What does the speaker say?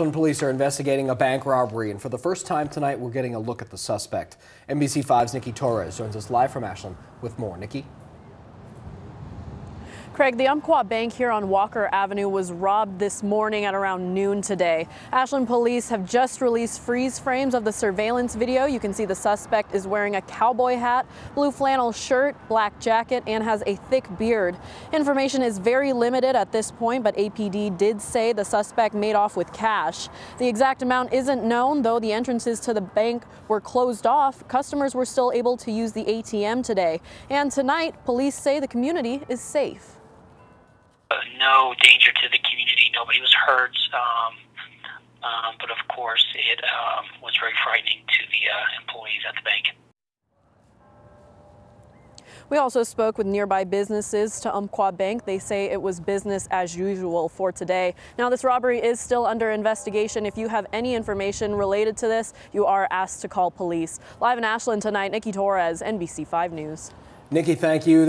Ashland police are investigating a bank robbery, and for the first time tonight, we're getting a look at the suspect. NBC5's Nikki Torres joins us live from Ashland with more. Nikki? Craig, the Umpqua Bank here on Walker Avenue was robbed this morning at around noon today. Ashland police have just released freeze frames of the surveillance video. You can see the suspect is wearing a cowboy hat, blue flannel shirt, black jacket, and has a thick beard. Information is very limited at this point, but APD did say the suspect made off with cash. The exact amount isn't known, though the entrances to the bank were closed off. Customers were still able to use the ATM today. And tonight, police say the community is safe no danger to the community. Nobody was hurt. Um, um, but of course, it um, was very frightening to the uh, employees at the bank. We also spoke with nearby businesses to Umpqua Bank. They say it was business as usual for today. Now, this robbery is still under investigation. If you have any information related to this, you are asked to call police. Live in Ashland tonight, Nikki Torres, NBC5 News. Nikki, thank you.